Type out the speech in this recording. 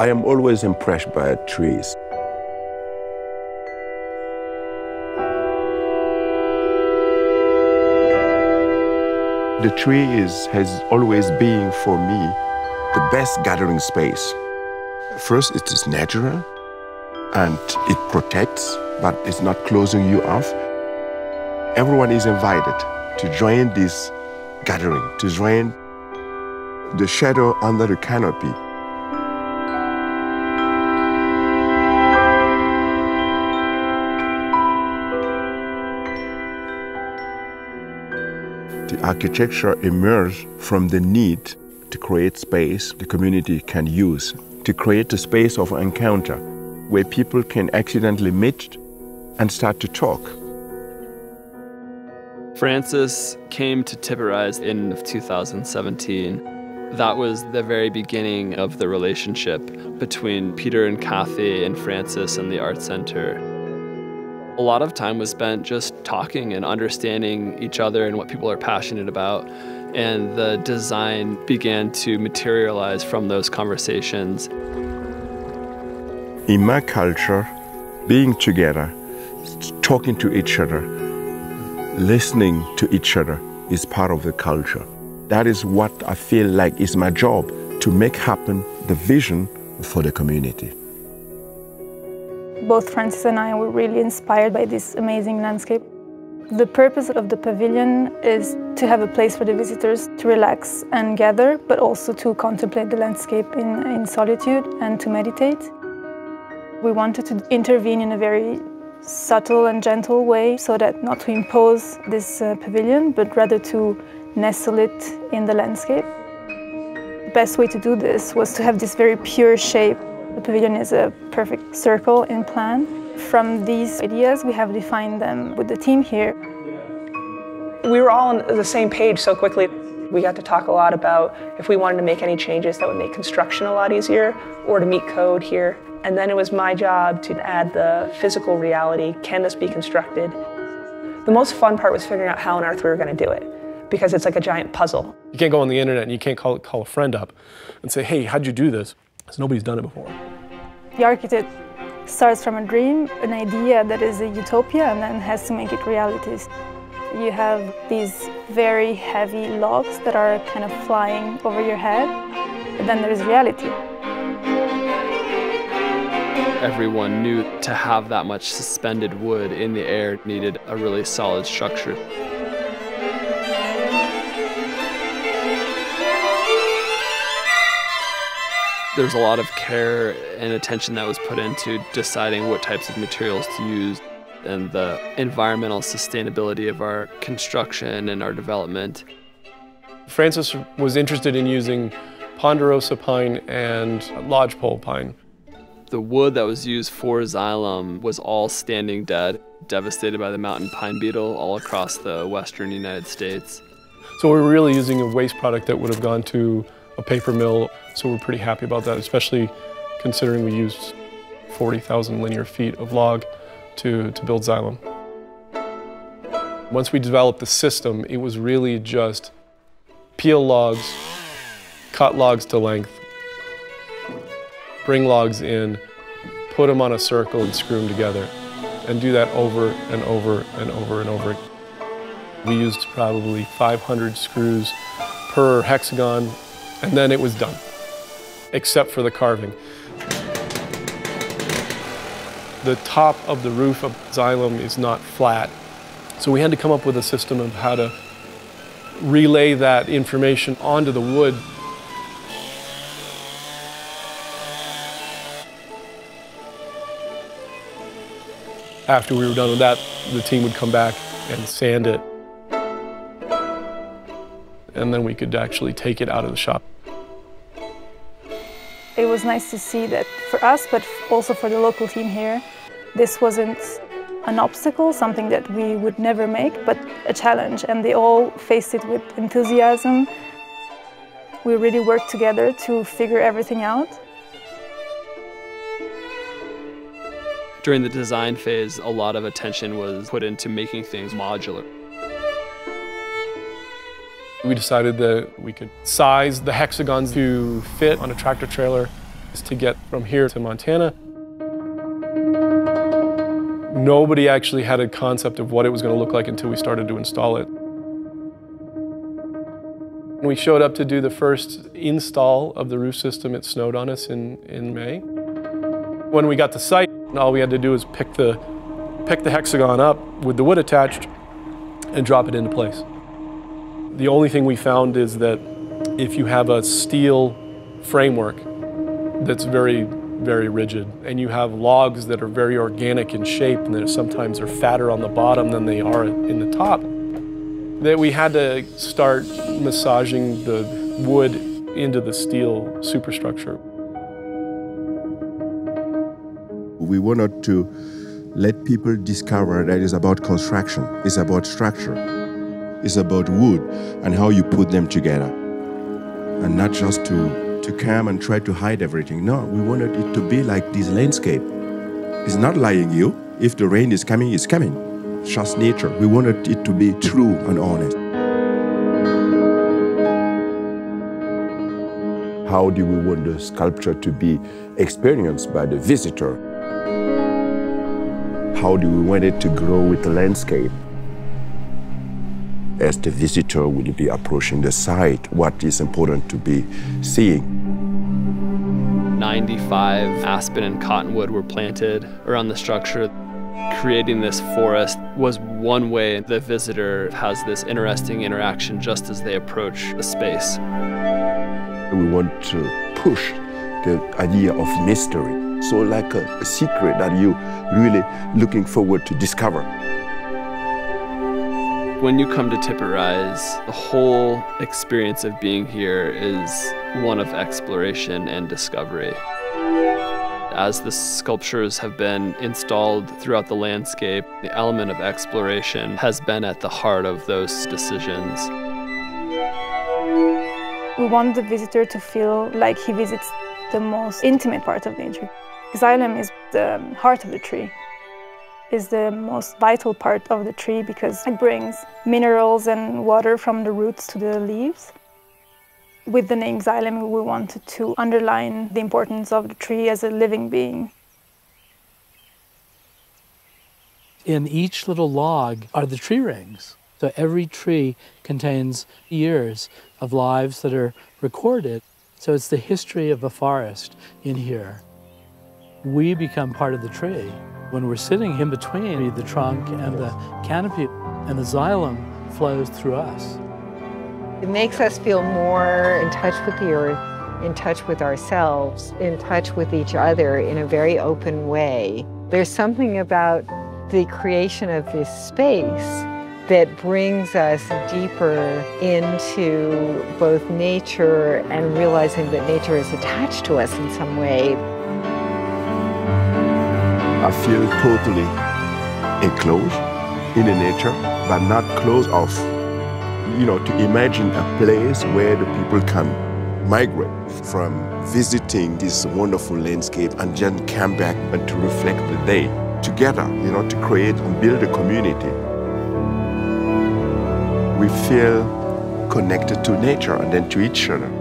I am always impressed by trees. The tree is, has always been for me the best gathering space. First, it is natural and it protects, but it's not closing you off. Everyone is invited to join this gathering, to join the shadow under the canopy. The architecture emerged from the need to create space the community can use, to create a space of encounter where people can accidentally meet and start to talk. Francis came to Tippet Rise in 2017. That was the very beginning of the relationship between Peter and Kathy and Francis and the Art Center. A lot of time was spent just talking and understanding each other and what people are passionate about. And the design began to materialize from those conversations. In my culture, being together, talking to each other, listening to each other is part of the culture. That is what I feel like is my job to make happen the vision for the community. Both Francis and I were really inspired by this amazing landscape. The purpose of the pavilion is to have a place for the visitors to relax and gather, but also to contemplate the landscape in, in solitude and to meditate. We wanted to intervene in a very subtle and gentle way so that not to impose this uh, pavilion, but rather to nestle it in the landscape. The best way to do this was to have this very pure shape the pavilion is a perfect circle in plan. From these ideas, we have defined them with the team here. We were all on the same page so quickly. We got to talk a lot about if we wanted to make any changes that would make construction a lot easier or to meet code here. And then it was my job to add the physical reality. Can this be constructed? The most fun part was figuring out how on earth we were going to do it because it's like a giant puzzle. You can't go on the internet and you can't call, call a friend up and say, hey, how'd you do this? Because nobody's done it before. The architect starts from a dream, an idea that is a utopia, and then has to make it realities. You have these very heavy logs that are kind of flying over your head, and then there's reality. Everyone knew to have that much suspended wood in the air needed a really solid structure. There's a lot of care and attention that was put into deciding what types of materials to use and the environmental sustainability of our construction and our development. Francis was interested in using ponderosa pine and lodgepole pine. The wood that was used for xylem was all standing dead, devastated by the mountain pine beetle all across the western United States. So we we're really using a waste product that would have gone to a paper mill, so we're pretty happy about that, especially considering we used 40,000 linear feet of log to, to build Xylem. Once we developed the system, it was really just peel logs, cut logs to length, bring logs in, put them on a circle and screw them together, and do that over and over and over and over. We used probably 500 screws per hexagon and then it was done, except for the carving. The top of the roof of Xylem is not flat, so we had to come up with a system of how to relay that information onto the wood After we were done with that, the team would come back and sand it and then we could actually take it out of the shop. It was nice to see that for us, but also for the local team here, this wasn't an obstacle, something that we would never make, but a challenge. And they all faced it with enthusiasm. We really worked together to figure everything out. During the design phase, a lot of attention was put into making things modular. We decided that we could size the hexagons to fit on a tractor trailer to get from here to Montana. Nobody actually had a concept of what it was going to look like until we started to install it. We showed up to do the first install of the roof system. It snowed on us in, in May. When we got to site, all we had to do was pick the, pick the hexagon up with the wood attached and drop it into place. The only thing we found is that if you have a steel framework that's very, very rigid, and you have logs that are very organic in shape and that sometimes are fatter on the bottom than they are in the top, that we had to start massaging the wood into the steel superstructure. We wanted to let people discover that it's about construction, it's about structure, it's about wood and how you put them together. And not just to, to come and try to hide everything. No, we wanted it to be like this landscape. It's not lying you. If the rain is coming, it's coming. It's just nature. We wanted it to be true and honest. How do we want the sculpture to be experienced by the visitor? How do we want it to grow with the landscape? As the visitor will be approaching the site, what is important to be seeing? 95 aspen and cottonwood were planted around the structure. Creating this forest was one way the visitor has this interesting interaction just as they approach the space. We want to push the idea of mystery. So like a, a secret that you really looking forward to discover. When you come to Tippet Rise, the whole experience of being here is one of exploration and discovery. As the sculptures have been installed throughout the landscape, the element of exploration has been at the heart of those decisions. We want the visitor to feel like he visits the most intimate part of nature. Xylem is the heart of the tree, is the most vital part of the tree because it brings minerals and water from the roots to the leaves. With the name Xylem, we wanted to underline the importance of the tree as a living being. In each little log are the tree rings. So every tree contains years of lives that are recorded. So it's the history of a forest in here we become part of the tree. When we're sitting in between the trunk and the canopy, and the xylem flows through us. It makes us feel more in touch with the earth, in touch with ourselves, in touch with each other in a very open way. There's something about the creation of this space that brings us deeper into both nature and realizing that nature is attached to us in some way. Feel totally enclosed in the nature, but not closed off. You know, to imagine a place where the people can migrate from visiting this wonderful landscape and then come back and to reflect the day together, you know, to create and build a community. We feel connected to nature and then to each other.